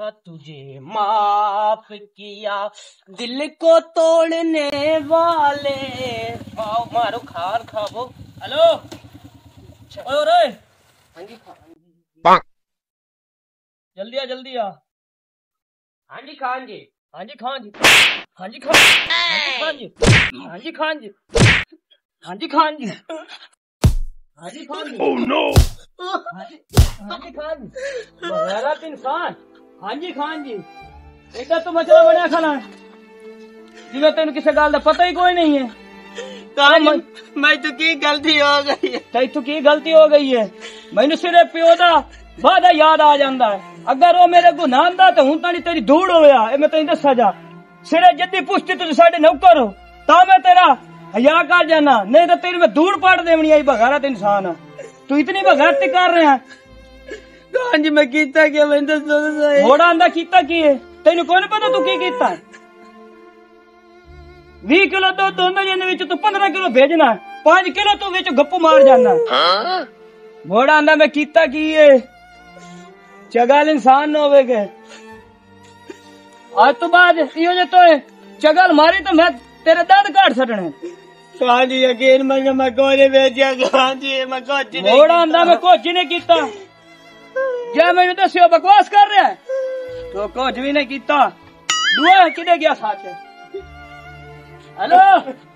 था तुझे माफ़ किया। दिल को तोड़ने वाले। आओ मारो खार खाओ हेलो? ओ रे हाँ जी खान जल्दी आ जल्दी आ। हाँ जी खान जी हाँ जी खान जी हाँ जी खान हाँ जी हाँ जी खान जी हाँ जी खान जी हाँ जी खान जी Oh! हाँ जी हाँ जी खान जी बगैरत इंसान। हाँ जी खान जी एडा तो मचला बड़ा खाना जिम्मे तेन किसी गल का पता ही कोई नहीं है मैं मैं तो की गलती हो गई है तई तो की गलती हो गई है मैनू सिरे पियो दा वादा याद आ जांदा है अगर वो मेरे गुनाह दा तो हूं तानी तेरी धूड़ होया ए मैं तई दसा जा सिरे जद्दी पुष्टि तू साडे नौकर हो ता मैं तेरा हया कर जाना नहीं तो तेरी मैं धूड़ पाड़ देवनी आई बगारत इंसान तू इतनी बगारत कर रहा है ਕਾਜੀ ਮੈਂ ਕੀਤਾ ਕਿ ਮੈਂ ਦੱਸੋ ਤਾਂ ਸਹੀ ਘੋੜਾ ਆਂਦਾ ਕੀਤਾ ਕੀ ਹੈ ਤੈਨੂੰ ਕੋਈ ਨਹੀਂ ਪਤਾ ਤੂੰ ਕੀ ਕੀਤਾ 20 ਕਿਲੋ ਦੁੱਧ ਹੁੰਦਾ ਜਿਹਦੇ ਵਿੱਚ ਤੂੰ 15 ਕਿਲੋ ਭੇਜਣਾ 5 ਕਿਲੋ ਤੂੰ ਵਿੱਚ ਗੱਪੂ ਮਾਰ ਜਾਣਾ ਘੋੜਾ ਆਂਦਾ ਮੈਂ ਕੀਤਾ ਕੀ ਹੈ ਚਗਲ ਇਨਸਾਨ ਨਾ ਹੋਵੇਗੇ ਅੱਜ ਤੋਂ ਬਾਅਦ ਇਹੋ ਜੇ ਤੋਏ ਚਗਲ ਮਾਰੀ ਤਾਂ ਮੈਂ ਤੇਰੇ ਦੰਦ ਕਾਟ ਛੱਡਣੇ ਕਾਜੀ ਯਕੀਨ ਮੰਨ ਮੈਂ ਕੋਨੇ ਵੇਚਿਆ ਕਾਜੀ ਮੈਂ ਕੁਝ ਨਹੀਂ ਘੋੜਾ ਆਂਦਾ ਮੈਂ ਕੁਝ ਨਹੀਂ ਕੀਤਾ ਜੇ ਮੈਨੂੰ ਦੱਸਿਓ ਬਕਵਾਸ ਕਰ ਰਿਹਾ ਹੈ, ਤੂੰ ਕੁਝ ਵੀ ਨਹੀਂ ਕੀਤਾ ਦੁਆ ਕਿਦੇ ਗਿਆ ਸਾਥ हेलो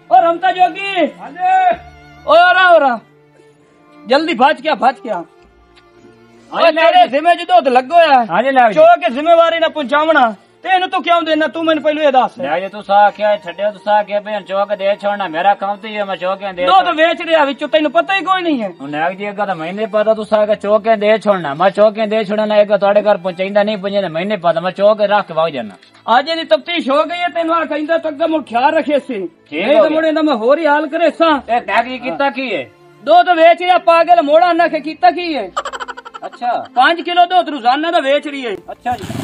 ओ रमता जोगी ओ रा ओ रा जल्दी भाज क्या भाज क्या ਓਏ ਤੇਰੇ ਜ਼ਿੰਮੇ ਜਦੋਂ ਤੇ ਲੱਗੋ ਆ ਹਾਂਜੀ ਲੈ ਚੋ ਕੇ तेन तो क्यों देना तू मैंने पहले दस ये तू सा क्या छड़े तू सा क्या भेन चौक दे छोड़ना मेरा काम तो ये मैं चौक दे दो तो बेच रहा विचो तेन पता ही कोई नहीं है नाग जी अगर मैंने पता तू सा के चौक दे छोड़ना मैं चौक दे छोड़ना एक थोड़े घर पहुंचाइंदा नहीं पहुंचाइंदा मैंने पता मैं चौक रख के भाग जाना आज यदि तफ्तीश हो गई है तेन वार कहिंदा तो अगर मुझे ख्याल रखे सी नहीं तो मुड़े ना मैं होर ही हाल करे सा ए नाग जी कितना की है दो तो बेच रहा पागल मोड़ा ना के कितना की है अच्छा पाँच किलो दो रोज़ाना तो बेच रही है अच्छा जी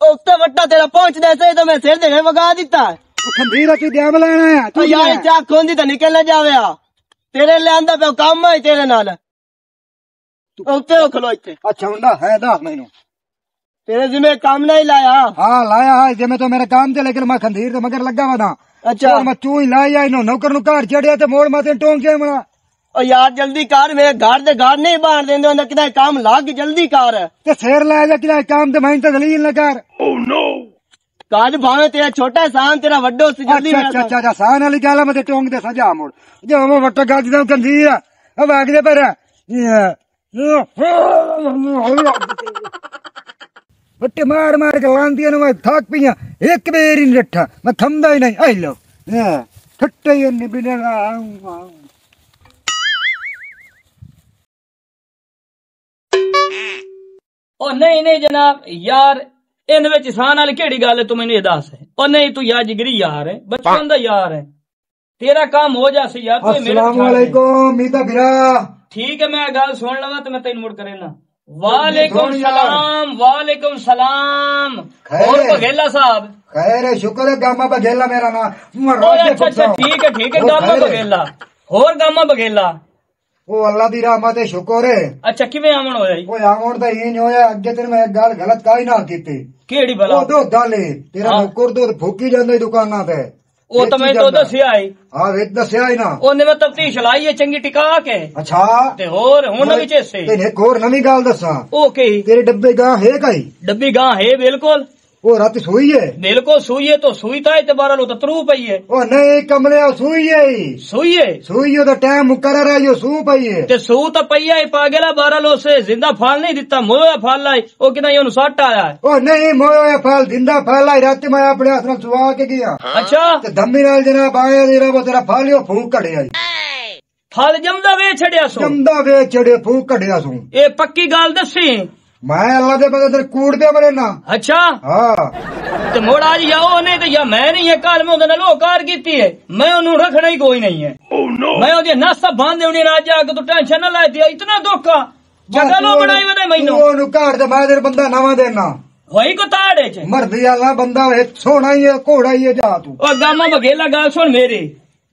उगता वट्टा तेरा पहुँच दे तो मैं सिर देने मगा दिता। खंजीर तू ध्यान लेना है तो यार चाक खोंदी तो निकल ना जावे तेरे ले आंदा पे काम है तेरे नाल। उगते हो खलो इथे अच्छा हुंदा है दा मैनू तेरे जिम्मे काम नहीं लाया। हाँ लाया है जिम्मे तो मेरा काम थे लेकिन मैं खंजीर तो मगर लगा हुआ था अच्छा। मैं तू ही लाया नौकर नु घर चढ़िया तो मोड़ माते टोंग ਚੜਿਆ ਤੇ ਮੋੜ ਮਾਤੇ ਟੋਂਕ ਕੇ ਮਣਾ ਉਹ ਯਾਰ ਜਲਦੀ ਕਰ ਮੇਰੇ ਘਰ ਦੇ ਘਰ ਨਹੀਂ ਬਾਣ ਦਿੰਦੇ ਉਹਨਾਂ ਕਿਤੇ ਕੰਮ ਲੱਗ ਜਲਦੀ ਕਰ ਤੇ ਸਿਰ ਲੈ ਜਾ ਕਿਲਾ ਕੰਮ ਤੇ ਮੈਂ ਤੇ ਦਲੀਲ ਨਾ ਕਰ Oh no! ਕਾਜ ਭਾਵੇਂ ਤੇਰਾ ਛੋਟਾ ਸਾਨ ਤੇਰਾ ਵੱਡੋ ਸੀ ਜਲਦੀ ਅੱਛਾ ਅੱਛਾ ਅੱਛਾ ਅੱਛਾ ਸਾਨ ਵਾਲੀ ਗੱਲ ਆ, ਮੈਂ ਤੇ ਟੋਂਕ ਦੇ ਸਜਾ ਮੋੜ ਜੇ ਮੈਂ ਵੱਟਾ ਗਾਦੀ ਦਾ ਖੰਦੀਰ ਆ ਉਹ ਵਾਗਦੇ ਪਰ ਵੱਟੇ ਮਾਰ ਮਾਰ ਕੇ ਲਾਂਦੀਆਂ ਨੂੰ ਮੈਂ ਥੱਕ ਪਈਆਂ ਇੱਕ ਵੇਰ ਹੀ ਨੀ ਰੱਠਾ ਮੈਂ ਥੰਮਦਾ ਹੀ ਨਹੀਂ ਆਈ ਲੋ ਠੱਟੇ ਹੀ ਨਹੀਂ ਬਿਨਾ ਉਹ ਨਹੀਂ ਨਹੀਂ ਜਨਾਬ ਯਾਰ ਇਹਨ ਵਿੱਚ ਇਸਾਨ ਵਾਲੀ ਕਿਹੜੀ ਗੱਲ ਤੂੰ ਮੈਨੂੰ ਇਹ ਦੱਸ ਉਹ ਨਹੀਂ ਤੂੰ ਯਾ ਜਿਗਰੀ ਯਾਰ ਹੈ ਬਚਪਨ ਦਾ ਯਾਰ ਹੈ तेरा काम हो जासी यार ठीक है मैं गल सुन ला तो मैं तेन मुड़ करेना वालेकुम सलाम वालेकुम सलाम। और बघेला साहब? खैर शुक्र है गामा बघेला मेरा नाम। अच्छा अच्छा ठीक है ठीक है गामा बघेला। और गामा बघेला। ਉਹ ਅੱਲਾ ਦੀ ਰਹਿਮਤ ਹੈ ਸ਼ੁਕਰ ਹੈ। ਅੱਛਾ ਕਿਵੇਂ ਆਮਣ ਹੋਇਆ ਜੀ? ਓਏ ਆਉਣ ਤਾਂ ਇੰਜ ਹੋਇਆ ਅੱਗੇ ਤੈਨੂੰ ਮੈਂ ਇੱਕ ਗੱਲ ਗਲਤ ਕਾਈ ਨਾ ਕੀਤੀ। ਕਿਹੜੀ ਬਲਾ? ਉਹ ਦੋ ਦਾਲੇ ਤੇਰਾ ਹਾਂ। ਨੌਕਰ ਦੁੱਧ ਫੂਕੀ ਜਾਂਦਾ ਦੁਕਾਨਾਂ ਤੇ। ਉਹ ਤਾਂ ਮੈਂ ਤੋਂ। ਦੱਸਿਆ ਈ ਹਾਂ ਵੇਚ ਦੱਸਿਆ ਹੀ ਨਾ। ਉਹਨੇ ਮੈਂ ਤਫਤੀਸ਼ ਲਾਈ ਹੈ ਚੰਗੀ ਟਿਕਾ ਕੇ। ਅੱਛਾ। ਤੇ ਹੋਰ ਹੁਣ ਵਿੱਚ ਹਿੱਸੇ ਤੈਨੂੰ ਇੱਕ ਹੋਰ ਨਵੀਂ ਗੱਲ ਦੱਸਾਂ। ਉਹ ਕੀ? ਤੇਰੇ ਡੱਬੇ ਗਾਂ ਹੈ ਕਾਈ ਡੱਬੀ ਗਾਂ ਹੈ ਬਿਲਕੁਲ। ਉਹ ਰਾਤ ਸੋਈ ਹੈ बिल्कुल सुई है तो सुई था इतबार लो तो तरू पई है ਉਹ ਨਹੀਂ ਕਮਲਿਆ ਸੋਈ ਹੈ सुई है ਸੋਈ ਉਹਦਾ ਟਾਈਮ ਮੁਕਰਰ ਹੈ ਜੋ ਸੂ ਪਈ ਹੈ ਤੇ ਸੂ ਤਾਂ ਪਈਆ ਹੀ ਪਾਗਲਾ 12 ਲੋ ਸੇ ਜ਼ਿੰਦਾ ਫਲ ਨਹੀਂ ਦਿੱਤਾ ਮੋਇਆ ਫਲ ਆਈ ਉਹ ਕਿਦਾਂ ਉਹਨੂੰ ਸੱਟ ਆਇਆ ਹੈ। ਉਹ ਨਹੀਂ ਮੋਇਆ ਇਹ ਫਲ ਦਿੰਦਾ ਫਲ ਆਈ ਰਾਤ ਮੈਂ ਆਪਣੇ ਹੱਥ ਨਾਲ ਸੁਆ ਕੇ ਗਿਆ ਅੱਛਾ ਤੇ ਧੰਮੀ ਨਾਲ ਜਨਾਬ ਆਇਆ ਜਿਹੜਾ ਉਹ ਤੇਰਾ ਫਲ ਉਹ ਫੂਕ ਕੜਿਆ ਫਲ ਜਮਦਾ ਵੇ ਛੜਿਆ ਸੋ ਜੰਦਾ ਵੇ ਚੜੇ ਫੂਕ ਕੜਿਆ ਸੂ ਇਹ ਪੱਕੀ ਗੱਲ ਦੱਸੀ मैं अल्लाह दे तेरे कूड़ दे मरे ना। अच्छा? हाँ। तो मोड़ आज या ओने तो या मैं नहीं है काल में ओदे लो कार कीती है। मैं ओनु रखना ही कोई नहीं है। Oh, no. मैं ओदे ना सब बाँध देवनी ना जा तू टेंशन ना ले दिया इतना धोखा। जगलो बनाई वदे मैनो। ओनु काट दे मैं तेरे बंदा नवा देना वही को ताड़े छे मर्दी अल्लाह बंदा है सोना ही है घोड़ा ही है जा तू। ओ गामा बघेला गाल सुन मेरी।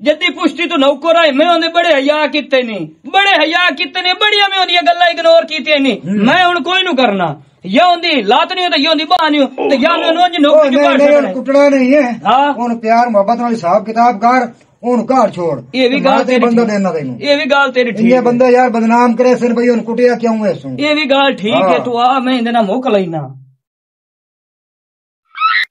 जद्दी पुष्टि तो नौकर है मैं उन्हें बड़े हया किते नहीं बड़े हया किते नहीं बड़िया मैं उन्हें गल्ला इग्नोर की नहीं मैं उन कोई नु करना ये होंदी लात नहीं तो ये होंदी बाह नहीं तो या मैं उन्हें नौकरी जो पार सकना कुटड़ा नहीं है हां उन प्यार मोहब्बत वाली हिसाब किताब कर ਹੁਣ ਘਰ ਛੋੜ ਇਹ ਵੀ ਗੱਲ ਤੇਰੀ ਬੰਦਾ ਦੇਣਾ ਤੈਨੂੰ ਇਹ ਵੀ ਗੱਲ ਤੇਰੀ ਠੀਕ ਇਹ ਬੰਦਾ ਯਾਰ ਬਦਨਾਮ ਕਰੇ ਸਿਰ ਭਈ ਉਹਨ ਕੁੱਟਿਆ ਕਿਉਂ ਐ ਸੂ ਇਹ ਵੀ ਗੱਲ ਠੀਕ ਹੈ ਤੂੰ ਆ ਮੈਂ ਇਹਦੇ ਨਾਲ ਮੁੱਕ ਲੈਣਾ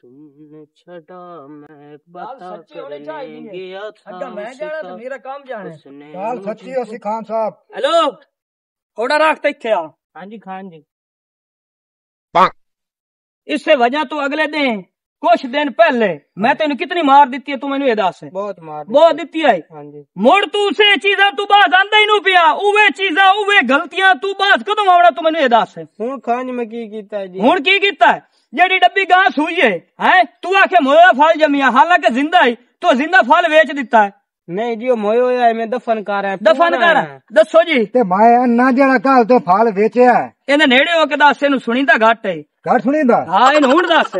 तुमने छड़ा मैं बता करने गया अच्छा, था मैं जाना तो मेरा काम जाने काल सच्ची ओसी खान साहब। हेलो थोड़ा रखते इथे आ। हाँ जी खान जी। इससे वजह तो अगले दिन कुछ दिन पहले हाँ मैं तेन कितनी मार दी है तू मैनू ये दस? बहुत मार बहुत दी है। हाँ मुड़ तू से चीजा तू बस आंदा ही नु पिया उवे चीजा उवे गलतियाँ तू बात कदों आवड़ा तू मैनू ये दस? हूँ खान जी मैं की कीता जी? हुन की कीता है? जेडी डब्बी गांस हुई है हैं? तू आखे मोया फल जमिया हालाँकि ज़िंदा है तो ज़िंदा फल बेच देता है। नहीं जी मोयो है मैं दफन कर रहा दफन कर। दसो जी। ते माया ना जड़ा काल तो फल बेचया इने नेड़े हो के दासे नु सुनी ता घट है। घट सुनी दा हाँ इन हुन दास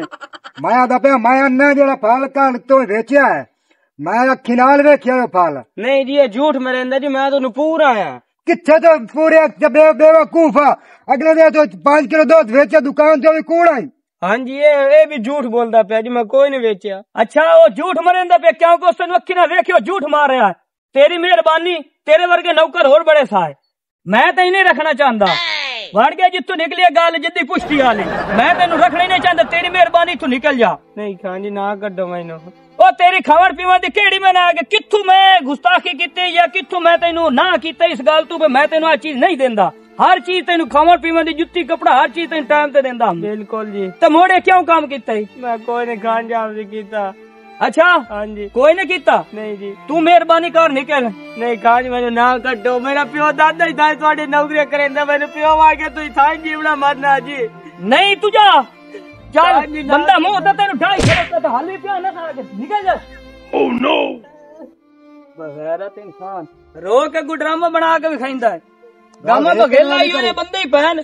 माया दा पे माया ना जड़ा फल काल तो बेचया है। माया खिनाल बेचया फल। नहीं जी ये झूठ मरेंदा जी मैं तो नु पूरा आया। किथे तो पूरे बेवकूफा। अगले दिन तो 5 किलो दूध बेचा दुकान तो भी कूड़ा है। ਹਾਂਜੀ ਇਹ ਇਹ ਵੀ ਝੂਠ ਬੋਲਦਾ ਪਿਆ ਜੀ ਮੈਂ ਕੋਈ ਨਹੀਂ ਵੇਚਿਆ ਅੱਛਾ ਉਹ ਝੂਠ ਮਰਿੰਦਾ ਪਿਆ ਕਿਉਂ ਕਿ ਉਸ ਨੂੰ ਅੱਖੀ ਨਾਲ ਵੇਖਿਓ ਝੂਠ ਮਾਰ ਰਿਹਾ ਹੈ। ਤੇਰੀ ਮਿਹਰਬਾਨੀ ਤੇਰੇ ਵਰਗੇ ਨੌਕਰ ਹੋਰ ਬੜੇ ਸਾਏ ਮੈਂ ਤਾਂ ਇਹਨੇ ਰੱਖਣਾ ਚਾਹੁੰਦਾ ਵੜ ਗਿਆ ਜਿੱਥੋਂ ਨਿਕਲੀ ਇਹ ਗੱਲ ਜਿੱਦੀ ਪੁਸ਼ਤੀ ਵਾਲੀ ਮੈਂ ਤੈਨੂੰ ਰੱਖਣਾ ਹੀ ਨਹੀਂ ਚਾਹੁੰਦਾ ਤੇਰੀ ਮਿਹਰਬਾਨੀ ਤੂੰ ਨਿਕਲ ਜਾ ਨਹੀਂ ਖਾਨ ਜੀ ਨਾ ਕੱਢੋ ਮੈਨੂੰ ਉਹ ਤੇਰੀ ਖਾਵਣ ਪੀਵਣ ਦੀ ਕਿਹੜੀ ਮੈਂ ਨਾ ਕਿ ਕਿੱਥੋਂ ਮੈਂ ਗੁਸਤਾਖੀ ਕੀਤੀ ਜਾਂ ਕਿੱਥੋਂ ਮੈਂ ਤੈਨੂੰ ਨਾ ਕੀਤਾ ਇਸ ਗੱਲ ਤੋਂ ਵੀ ਮੈਂ ਤੈਨੂੰ ਆ ਚੀਜ਼ ਨਹੀਂ ਦਿੰਦਾ ਹਰ ਚੀਜ਼ ਤੈਨੂੰ ਖਾਵਣ ਪੀਵਣ ਦੀ ਜੁੱਤੀ ਕਪੜਾ ਹਰ ਚੀਜ਼ ਤੈਨੂੰ ਟਾਈਮ ਤੇ ਦਿੰਦਾ ਹੁੰਦਾ। ਬਿਲਕੁਲ ਜੀ ਤੇ ਮੋੜੇ ਕਿਉਂ ਕੰਮ ਕੀਤਾ ਈ? ਮੈਂ ਕੋਈ ਨਹੀਂ ਖਾਨ ਜਾਬ ਜੀ ਕੀਤਾ ਅੱਛਾ ਹਾਂਜੀ ਕੋਈ ਨਹੀਂ ਕੀਤਾ ਨਹੀਂ ਜੀ ਤੂੰ ਮਿਹਰਬਾਨੀ ਕਰ ਨਿਕਲ ਨਹੀਂ ਖਾਨ ਜੀ ਮੈਨੂੰ ਨਾ ਕੱਢੋ ਮੇਰਾ ਪਿਓ ਦਾਦਾ ਹੀ ਤਾਂ ਤੁਹਾਡੀ ਨੌਕਰੀ ਕਰੇਂਦਾ ਮੈਨੂੰ ਪਿਓ ਆ ਕੇ ਤੁਸੀਂ ਥਾਂ ਜੀਵਣਾ ਮਰਨਾ ਜੀ ਨਹੀਂ ਤੂੰ ਜਾ ਚੱਲ ਹਾਂਜੀ, ਨਾ ਬੰਦਾ ਮੂੰਹ ਤਾਂ ਤੈਨੂੰ ਢਾਈ ਖੜੋ ਤਾਂ ਹਾਲੀ ਪਿਆ ਨਾ ਖਾ ਕੇ ਨਿਕਲ ਜਾ ਓ ਨੋ ਬਗੈਰਤ ਇਨਸਾਨ ਰੋ ਕੇ ਗੁ ਡਰਾਮਾ ਬਣਾ ਕੇ ਵਿਖਾਇੰਦਾ ਹੈ ਗਾਮਾ ਬਗੇਲਾ ਹੀ ਉਹਨੇ ਬੰਦੇ ਹੀ ਪੈਣ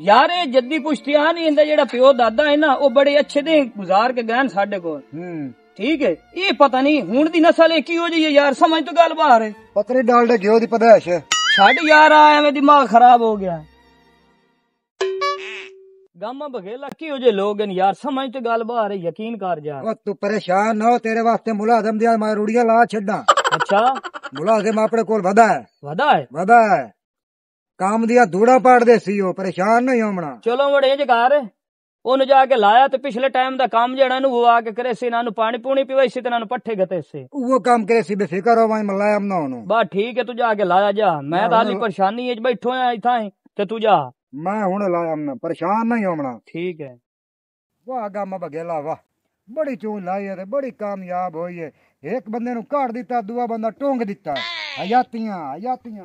ਯਾਰ ਇਹ ਜੱਦੀ ਪੁਸ਼ਤੀਆਂ ਨਹੀਂ ਹੁੰਦਾ ਜਿਹੜਾ ਪਿਓ ਦਾਦਾ ਹੈ ਨਾ ਉਹ ਬੜੇ ਅੱਛੇ ਦੇ ਗੁਜ਼ਾਰ ਕੇ ਗਏ ਨੇ ਸਾਡੇ ਕੋਲ ਹੂੰ ਠੀਕ ਹੈ ਇਹ ਪਤਾ ਨਹੀਂ ਹੁਣ ਦੀ ਨਸਲ ਇਹ ਕੀ ਹੋ ਜਾਈ ਹੈ ਯਾਰ ਸਮਝ ਤੋਂ ਗੱਲ ਬਾਹਰ ਹੈ ਪਤਰੇ ਡਾਲਡੇ ਘਿਓ ਦੀ ਪਦਾਇਸ਼ ਛੱਡ ਯਾਰ ਆ ਐਵੇਂ ਦਿਮਾਗ ਖਰਾਬ ਹੋ ਗਿਆ ਗਾਮਾ ਬਗੇਲਾ ਕੀ ਹੋ ਜੇ ਲੋਗ ਨੇ ਯਾਰ ਸਮਝ ਤੇ ਗੱਲ ਬਾਹਰ ਹੈ ਯਕੀਨ ਕਰ ਜਾ ਉਹ ਤੂੰ ਪਰੇਸ਼ਾਨ ਨਾ ਹੋ ਤੇਰੇ ਵਾਸਤੇ ਮੁਲਾਜ਼ਮ ਦੀਆਂ ਮੈਂ ਰੂੜੀਆਂ ਲਾ ਛੱਡਾਂ ਅੱਛਾ ਮੁਲਾਜ਼ਮ ਆਪਣੇ ਕੋਲ ਵਧਾ ਹੈ ਵਦਾ ਹੈ ਵਧਾ ਹੈ ਕੰਮ ਦੀਆਂ ਧੂੜਾ ਪਾੜਦੇ ਸੀ ਉਹ ਪਰੇਸ਼ਾਨ ਨਹੀਂ ਹੋਣਾ ਚਲੋ ਮੜੇ ਇੰਜ ਕਰ ਉਹਨੂੰ ਜਾ ਕੇ ਲਾਇਆ ਤੇ ਪਿਛਲੇ ਟਾਈਮ ਦਾ ਕੰਮ ਜਿਹੜਾ ਨੂੰ ਉਹ ਆ ਕੇ ਕਰੇ ਸੀ ਇਹਨਾਂ ਨੂੰ ਪਾਣੀ ਪੂਣੀ ਪੀਵੇ ਸੀ ਤੇ ਇਹਨਾਂ ਨੂੰ ਪੱਠੇ ਗਤੇ ਸੀ ਉਹ ਕੰਮ ਕਰੇ ਸੀ ਬੇਫਿਕਰ ਹੋ ਮੈਂ ਮਲਾਇਮ ਨਾ ਹੋਣੋ ਬਾ ਠੀਕ ਹੈ ਤੂੰ ਜਾ ਕੇ ਲਾਇਆ ਜਾ ਮੈਂ ਤਾਂ ਹਾਲੀ ਪਰੇਸ਼ਾਨੀ ਵਿੱਚ ਬੈਠੋ ਆ ਇਥਾਂ ਹੀ ਤੇ ਤੂੰ ਜਾ ਮੈਂ ਹੁਣ ਲਾਇਆ ਨਾ ਪਰੇਸ਼ਾਨ ਨਹੀਂ ਹੋਣਾ ਠੀਕ ਹੈ ਵਾਹ ਗਮ ਬਗੇਲਾ ਵਾਹ ਬੜੀ ਚੂਨ ਲਾਈ ਹੈ ਤੇ ਬੜੀ ਕਾਮਯਾਬ ਹੋਈ ਹੈ ਇੱਕ ਬੰਦੇ ਨੂੰ ਕਾੜ ਦਿੱਤਾ ਦੂਆ ਬੰਦਾ ਟੋਂਗ ਦਿੱਤਾ ਹਯਾਤੀਆਂ ਹਯਾਤੀਆਂ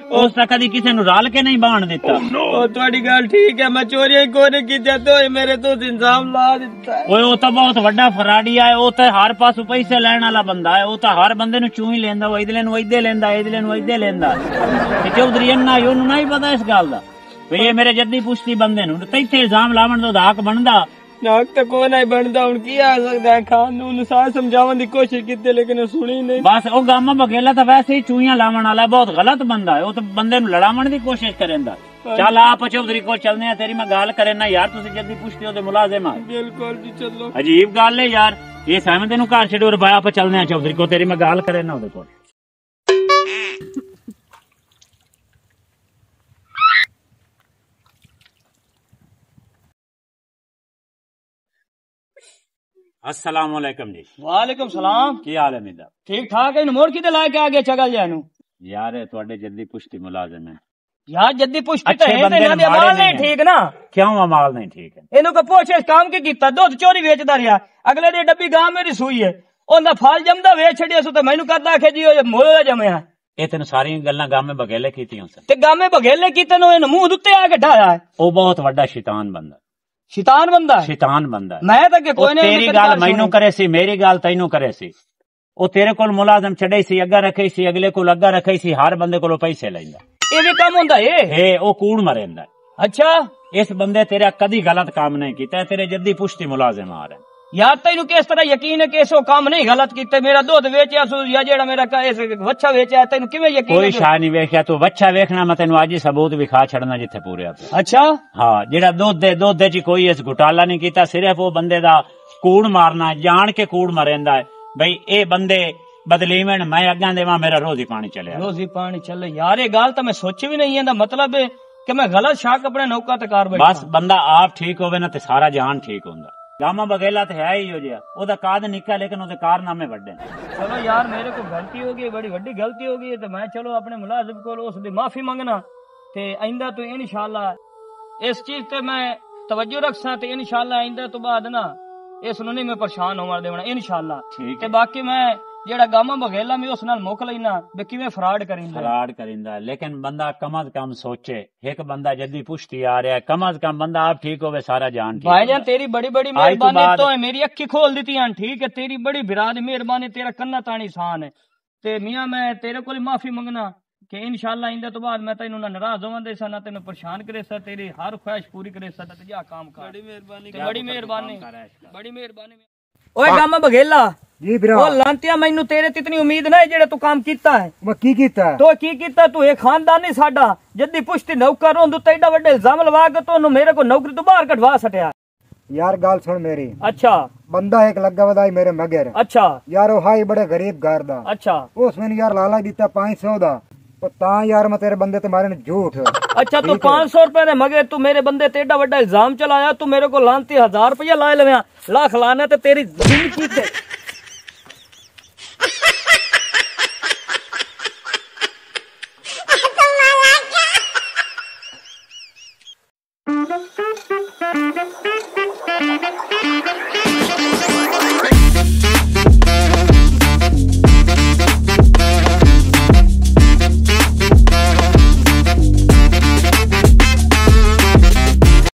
ਉਸ ਤਾਂ ਕਦੀ ਕਿਸੇ ਨੂੰ ਰਲ ਕੇ ਨਹੀਂ ਬਾਣ ਦਿੱਤਾ। ਉਹ ਤੁਹਾਡੀ ਗੱਲ ਠੀਕ ਹੈ ਮੈਂ ਚੋਰੀ ਕੋਈ ਨਹੀਂ ਕੀਤੀ ਤੋਏ ਮੇਰੇ ਤੋਂ ਇੰਜ਼ਾਮ ਲਾ ਦਿੱਤਾ। ਓਏ ਉਹ ਤਾਂ ਬਹੁਤ ਵੱਡਾ ਫਰਾਡੀ ਆ ਉਹ ਤਾਂ ਹਰ ਪਾਸੋਂ ਪੈਸੇ ਲੈਣ ਵਾਲਾ ਬੰਦਾ ਹੈ ਉਹ ਤਾਂ ਹਰ ਬੰਦੇ ਨੂੰ ਚੂਹੀ ਲੈਂਦਾ ਉਹ ਇਧਲੇ ਨੂੰ ਇਧੇ ਲੈਂਦਾ ਇਧਲੇ ਨੂੰ ਇਧੇ ਲੈਂਦਾ। ਤੇ ਚੌਧਰੀ ਅੰਨਾ ਉਹਨੂੰ ਨਹੀਂ ਪਤਾ ਇਸ ਗੱਲ ਦਾ। ਵੀ ਇਹ ਮੇਰੇ ਜੱਦੀ ਪੁਸ਼ਤੀ ਬੰਦੇ ਨੂੰ ਤੇ ਇੱਥੇ ਇਲਜ਼ਾਮ ਲਾਵਣ ਦਾ ਹੱਕ ਬਣਦਾ। ਨਾਕ ਤਾਂ ਕੋਈ ਨਹੀਂ ਬਣਦਾ ਹੁਣ ਕੀ ਆ ਸਕਦਾ ਹੈ ਖਾਨ ਨੂੰ ਉਹਨੂੰ ਸਾਰਾ ਸਮਝਾਉਣ ਦੀ ਕੋਸ਼ਿਸ਼ ਕੀਤੀ ਲੇਕਿਨ ਉਹ ਸੁਣੀ ਨਹੀਂ ਬਸ ਉਹ ਗਾਮਾ ਬਗੇਲਾ ਤਾਂ ਵੈਸੇ ਹੀ ਚੂਹੀਆਂ ਲਾਵਣ ਵਾਲਾ ਬਹੁਤ ਗਲਤ ਬੰਦਾ ਹੈ ਉਹ ਤਾਂ ਬੰਦੇ ਨੂੰ ਲੜਾਵਣ ਦੀ ਕੋਸ਼ਿਸ਼ ਕਰੇਂਦਾ ਚੱਲ ਆਪ ਚੌਧਰੀ ਕੋਲ ਚੱਲਦੇ ਆ ਤੇਰੀ ਮੈਂ ਗੱਲ ਕਰੇ ਨਾ ਯਾਰ ਤੁਸੀਂ ਜਲਦੀ ਪੁੱਛਦੇ ਹੋ ਤੇ ਮੁਲਾਜ਼ਮ ਆ ਬਿਲਕੁਲ ਜੀ ਚੱਲੋ ਅਜੀਬ ਗੱਲ ਹੈ ਯਾਰ ਇਹ ਸਾਵੇਂ ਤੈਨੂੰ ਘਰ ਛੱਡੋ ਰੁਪਇਆ ਆਪਾਂ ਚੱਲਦੇ ਆ ਚੌਧਰੀ ਕੋਲ ਤੇਰੀ ਮੈਂ ਗੱਲ ਕਰੇ अस्सलाम वालेकुम जी ਵਾਲੇਕਮ ਸਲਾਮ ਕੀ ਹਾਲ ਹੈ ਮੇਰਾ ਠੀਕ ਠਾਕ ਇਹਨੂੰ ਮੋੜ ਕਿਤੇ ਲਾ ਕੇ ਆ ਗਿਆ ਚਗਲ ਜਾ ਨੂੰ ਯਾਰ ਇਹ ਤੁਹਾਡੇ ਜਲਦੀ ਪੁਸ਼ਤੀ ਮੁਲਾਜ਼ਮ ਹੈ ਯਾਰ ਜੱਦੀ ਪੁਸ਼ਤੀ ਤਾਂ ਅੱਛੇ ਹੈ ਤੇ ਬੰਦੇ ਇਹਨਾਂ ਦੇ ਨੇ ਮਾੜੇ ਮਾਲ ਨਹੀਂ ਨਹੀਂ ਠੀਕ ਨਾ ਕਿਉਂ ਅਮਾਲ ਨਹੀਂ ਠੀਕ ਹੈ ਇਹਨੂੰ ਕੋ ਪੁੱਛ ਇਸ ਕੰਮ ਕੀ ਕੀਤਾ ਦੁੱਧ ਚੋਰੀ ਵੇਚਦਾ ਰਿਹਾ ਅਗਲੇ ਦੀ ਡੱਬੀ ਗਾਂ ਮੇਰੀ ਸੂਈ ਹੈ ਉਹਦਾ ਫਲ ਜੰਮਦਾ ਵੇਚ ਛੱਡਿਆ ਸੋ ਤੇ ਮੈਨੂੰ ਕਰਦਾ ਆਖੇ ਜੀ ਉਹ ਮੋਹ ਜਮਿਆ ਇਹ ਤੈਨੂੰ ਸਾਰੀਆਂ ਗੱਲਾਂ ਗਾਮੇ ਬਗੇਲੇ ਕੀਤੀਆਂ ਸਨ ਤੇ ਗਾਮੇ ਬਘੇਲੇ ਕੀਤੇ ਨੂੰ ਇਹਨੂੰ ਮੂੰਹ ਦੇ ਉੱਤੇ ਆ ਕੇ ਢਾਇਆ ਉਹ ਬਹੁਤ ਵੱਡਾ ਸ਼ੈਤਾਨ ਬੰਦਾ ਸ਼ੈਤਾਨ ਬੰਦਾ ਹੈ ਸ਼ੈਤਾਨ ਬੰਦਾ ਹੈ। ਮੈਂ ਤਾਂ ਕਿ ਉਹ ਕੋਈ ਨਹੀਂ ਤੇਰੀ ਗੱਲ ਮੈਨੂੰ ਕਰੇ ਸੀ ਮੇਰੀ ਗੱਲ ਤੈਨੂੰ ਕਰੇ ਸੀ ਉਹ ਤੇਰੇ ਕੋਲ ਮੁਲਾਜ਼ਮ ਛੱਡੇ ਸੀ ਅੱਗਾ ਰੱਖੇ ਸੀ ਅਗਲੇ ਕੋਲ ਅੱਗਾ ਰੱਖੇ ਸੀ ਹਰ ਬੰਦੇ ਕੋਲੋਂ ਪੈਸੇ ਲੈਂਦਾ ਇਹ ਵੀ ਕੰਮ ਹੁੰਦਾ ਏ ਇਹ ਉਹ ਕੂੜ ਮਰੇਂਦਾ ਅੱਛਾ ਇਸ ਬੰਦੇ ਤੇਰਾ ਕਦੀ ਗਲਤ ਕੰਮ ਨਹੀਂ ਕੀਤਾ ਤੇਰੇ ਜੱਦੀ ਪੁਸ਼ਤੀ ਮੁਲਾਜ਼ਮ ਆ ਰਹੇ ਯਾਰ ਤੈਨੂੰ ਕਿਸ ਤਰ੍ਹਾਂ ਯਕੀਨ ਹੈ ਕਿ ਇਸੋ ਕੰਮ ਨਹੀਂ ਗਲਤ ਕੀਤੇ ਮੇਰਾ ਦੁੱਧ ਵੇਚਿਆ ਸੂ ਜਾਂ ਜਿਹੜਾ ਮੇਰਾ ਕ- ਇਸ ਵੱਛਾ ਵੇਚਿਆ ਤੈਨੂੰ ਕਿਵੇਂ ਯਕੀਨ ਕੋਈ ਹੈ ਸ਼ਾਹ ਨਹੀਂ ਵੇਖਿਆ ਤੂੰ ਬੱਚਾ ਵੇਖਣਾ ਮੈਂ ਤੈਨੂੰ ਅੱਜ ਹੀ ਸਬੂਤ ਵਿਖਾ ਛੱਡਣਾ ਜਿੱਥੇ ਪੂਰਿਆ ਪਿਆ ਅੱਛਾ ਹਾਂ ਜਿਹੜਾ ਦੁੱਧ ਦੇ ਦੁੱਧ ਦੇ ਚ ਕੋਈ ਇਸ ਘੁਟਾਲਾ ਨਹੀਂ ਕੀਤਾ ਸਿਰਫ ਉਹ ਬੰਦੇ ਦਾ ਕੂੜ ਮਾਰਨਾ ਜਾਣ ਕੇ ਕੂੜ ਮਰੇਂਦਾ ਹੈ ਬਈ ਇਹ ਬੰਦੇ ਬਦਲੀਵਣ ਮੈਂ ਅੱਗਾਂ ਦੇਵਾਂ ਮੇਰਾ ਰੋਜ਼ੀ ਪਾਣੀ ਚੱਲਿਆ ਰੋਜ਼ੀ ਪਾਣੀ ਚੱਲੇ ਯਾਰ ਇਹ ਗੱਲ ਤਾਂ ਮੈਂ ਸੋਚੀ ਵੀ ਨਹੀਂ ਇਹਦਾ ਮਤਲਬ ਹੈ ਕਿ ਮੈਂ ਗਲਤ ਸ਼ੱਕ ਆਪਣੇ ਨੌਕਾ ਤੇ ਕਾਰ ਬੈਠਾ ਬਸ ਬੰਦਾ ਆਪ ਠੀਕ ਹੋਵੇ ਨਾ ਤੇ ਸਾਰਾ ਜਹਾਨ ਠੀਕ ਹੁੰਦਾ ਗਾਮਾ ਬਗੇਲਾ ਤੇ ਹੈ ਹੀ ਹੋ ਜਿਹਾ ਉਹਦਾ ਕਾਦ ਨਿੱਕਾ ਲੇਕਿਨ ਉਹਦੇ ਕਾਰਨਾਮੇ ਵੱਡੇ ਨੇ ਚਲੋ ਯਾਰ ਮੇਰੇ ਕੋਲ ਗਲਤੀ ਹੋ ਗਈ ਬੜੀ ਵੱਡੀ ਗਲਤੀ ਹੋ ਗਈ ਹੈ ਤੇ ਮੈਂ ਚਲੋ ਆਪਣੇ ਮੁਲਾਜ਼ਮ ਕੋਲ ਉਸ ਦੀ ਮਾਫੀ ਮੰਗਣਾ ਤੇ ਆਇੰਦਾ ਤੋਂ ਇਨਸ਼ਾਅੱਲਾ ਇਸ ਚੀਜ਼ ਤੇ ਮੈਂ ਤਵੱਜੋ ਰੱਖਾਂ ਤੇ ਇਨਸ਼ਾਅੱਲਾ ਆਇੰਦਾ ਤੋਂ ਬਾਅਦ ਨਾ ਇਸ ਨੂੰ ਨਹੀਂ ਮੈਂ ਪਰੇਸ਼ਾਨ ਹੋਣ ਦੇਣਾ ਇਨਸ਼ਾਅੱਲਾ ਠੀਕ ਤੇ ਬਾਕੀ ਮੈਂ ਜਿਹੜਾ ਗਾਮਾ ਬਗੇਲਾ ਮੈਂ ਉਸ ਨਾਲ ਮੁੱਕ ਲੈਣਾ ਵੀ ਕਿਵੇਂ ਫਰਾਡ ਕਰਿੰਦਾ ਫਰਾਡ ਕਰਿੰਦਾ ਲੇਕਿਨ ਬੰਦਾ ਕਮ ਅਜ਼ ਕਮ ਸੋਚੇ ਇੱਕ ਬੰਦਾ ਜਲਦੀ ਪੁਸ਼ਤੀ ਆ ਰਿਹਾ ਕਮ ਅਜ਼ ਕਮ ਬੰਦਾ ਆਪ ਠੀਕ ਹੋਵੇ ਸਾਰਾ ਜਹਾਨ ਠੀਕ ਭਾਈਜਾਨ ਹੁੰਦਾ। ਤੇਰੀ ਬੜੀ ਬੜੀ ਅੱਜ ਤੋਂ ਮਿਹਰਬਾਨੀ ਬਾਅਦ- ਤੋਂ ਹੈ ਮੇਰੀ ਅੱਖੀ ਖੋਲ ਦਿੱਤੀ ਹਨ ਠੀਕ ਹੈ ਤੇਰੀ ਬੜੀ ਬਿਰਾ ਦੀ ਮਿਹਰਬਾਨੀ ਤੇਰਾ ਕੰਨਾ ਤਾਣੀ ਸਾਨ ਹੈ ਤੇ ਮੀਆਂ ਮੈਂ ਤੇਰੇ ਕੋਲ ਮਾਫੀ ਮੰਗਣਾ ਕਿ ਇਨਸ਼ਾਅੱਲਾ ਇੰਦੇ ਤੋਂ ਬਾਅਦ ਮੈਂ ਤੈਨੂੰ ਨਾ ਨਾਰਾਜ਼ ਹੋਵਾਂ ਦੇ ਨਾ ਤੈਨੂੰ ਪਰੇਸ਼ਾਨ ਕਰੇ ਸਾ ਤੇਰੀ ਹਰ ਖੁਆਇਸ਼ ਪੂਰੀ ਕਰੇ ਸਾ ਤੇ ਜਾ ਕੰਮ ਕਰ ਬੜੀ ਮਿਹਰਬਾਨੀ ਓਏ ਗਾਮਾ ਬਗੇਲਾ ਜੀ ਵੀਰਾ। ਉਹ ਲਾਂਤਿਆ ਮੈਨੂੰ ਤੇਰੇ ਤੇ ਇਤਨੀ ਉਮੀਦ ਨਹੀਂ ਜਿਹੜੇ ਤੂੰ ਕੰਮ ਕੀਤਾ ਹੈ। ਮੈਂ ਕੀ ਕੀਤਾ ਤੋ ਕੀ ਕੀਤਾ? ਤੂੰ ਇਹ ਖਾਨਦਾਨ ਸਾਡਾ। ਜੱਦੀ ਪੁਸ਼ਤੀ ਨੌਕਰ ਹੋਂ ਤੂੰ ਐਡਾ ਵੱਡੇ ਇਲਜ਼ਾਮ ਲਵਾ ਕੇ ਤੁਹਾਨੂੰ ਮੇਰੇ ਕੋਲ ਨੌਕਰੀ ਤੋਂ ਬਾਹਰ ਕਢਵਾ ਸਟਿਆ। ਯਾਰ ਗੱਲ ਸੁਣ ਮੇਰੀ। ਅੱਛਾ। ਬੰਦਾ ਇੱਕ ਲੱਗਾ ਵਧਾਈ ਮੇਰੇ ਮਗਰ। ਅੱਛਾ। ਯਾਰ ਉਹ ਹਾਈ ਬੜੇ ਗਰੀਬ ਘਰ ਦਾ। ਅੱਛਾ। ਉਸ ਮੈਨੂੰ ਯਾਰ ਲਾਲਾ ਦਿੱਤਾ 500 ਦਾ। तो यार मैं तेरे बंदे तुम्हारे ने झूठ। अच्छा तू पाँच सौ रुपए ने मगे तू मेरे बंदे ते एडा वड्डा इल्ज़ाम चलाया तू मेरे को लानती हज़ार रुपया ला लव्या लाख लाने ते तेरी ज़िंदगी